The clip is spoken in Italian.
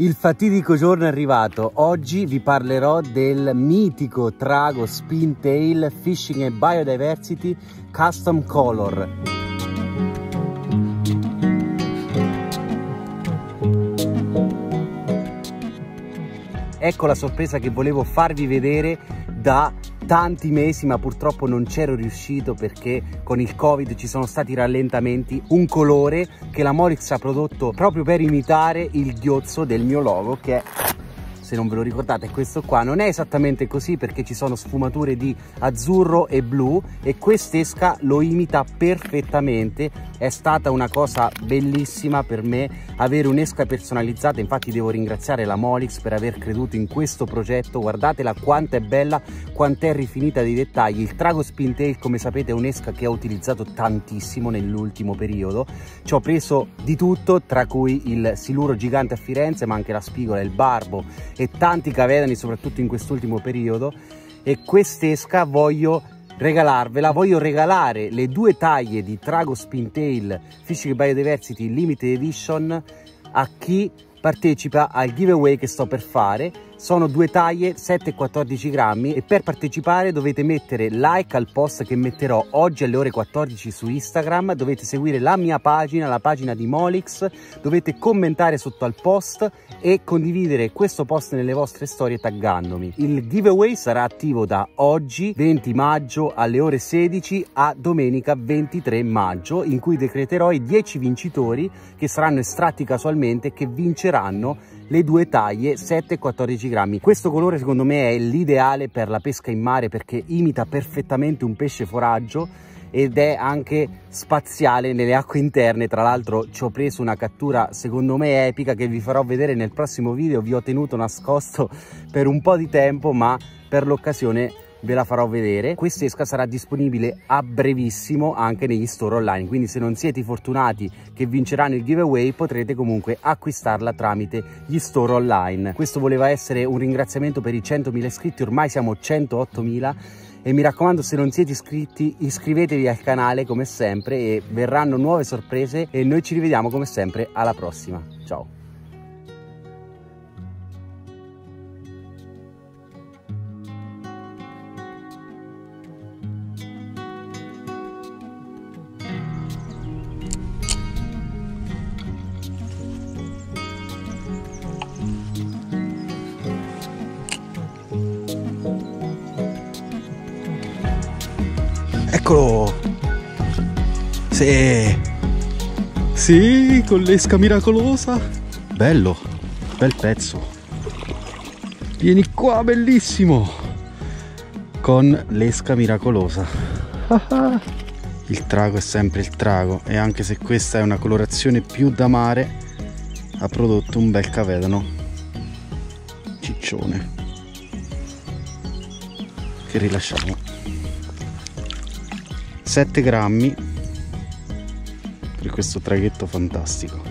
Il fatidico giorno è arrivato. Oggi vi parlerò del mitico trago Spintail Fishing and Biodiversity Custom Color. Ecco la sorpresa che volevo farvi vedere da tanti mesi ma purtroppo non c'ero riuscito perché con il covid ci sono stati rallentamenti un colore che la Morix ha prodotto proprio per imitare il ghiozzo del mio logo che è se non ve lo ricordate questo qua non è esattamente così perché ci sono sfumature di azzurro e blu e quest'esca lo imita perfettamente. È stata una cosa bellissima per me avere un'esca personalizzata. Infatti devo ringraziare la Molix per aver creduto in questo progetto. Guardatela quanto è bella quanto è rifinita dei dettagli. Il trago spintail come sapete è un'esca che ho utilizzato tantissimo nell'ultimo periodo. Ci ho preso di tutto tra cui il siluro gigante a Firenze ma anche la spigola il barbo e tanti cavedani soprattutto in quest'ultimo periodo e quest'esca voglio regalarvela voglio regalare le due taglie di Trago Spintail Fishing Biodiversity Limited Edition a chi partecipa al giveaway che sto per fare sono due taglie 7 e 14 grammi e per partecipare dovete mettere like al post che metterò oggi alle ore 14 su Instagram. Dovete seguire la mia pagina la pagina di Molix. Dovete commentare sotto al post e condividere questo post nelle vostre storie taggandomi. Il giveaway sarà attivo da oggi 20 maggio alle ore 16 a domenica 23 maggio in cui decreterò i 10 vincitori che saranno estratti casualmente e che vinceranno le due taglie 7 e 14 grammi. Questo colore secondo me è l'ideale per la pesca in mare perché imita perfettamente un pesce foraggio ed è anche spaziale nelle acque interne. Tra l'altro ci ho preso una cattura secondo me epica che vi farò vedere nel prossimo video. Vi ho tenuto nascosto per un po' di tempo ma per l'occasione ve la farò vedere. Quest'esca sarà disponibile a brevissimo anche negli store online quindi se non siete fortunati che vinceranno il giveaway potrete comunque acquistarla tramite gli store online. Questo voleva essere un ringraziamento per i 100.000 iscritti ormai siamo 108.000 e mi raccomando se non siete iscritti iscrivetevi al canale come sempre e verranno nuove sorprese e noi ci rivediamo come sempre alla prossima. Ciao Eccolo! Sì! Sì, con l'esca miracolosa! Bello, bel pezzo! Vieni qua, bellissimo! Con l'esca miracolosa. il trago è sempre il trago e anche se questa è una colorazione più da mare ha prodotto un bel cavedano ciccione che rilasciamo 7 grammi per questo traghetto fantastico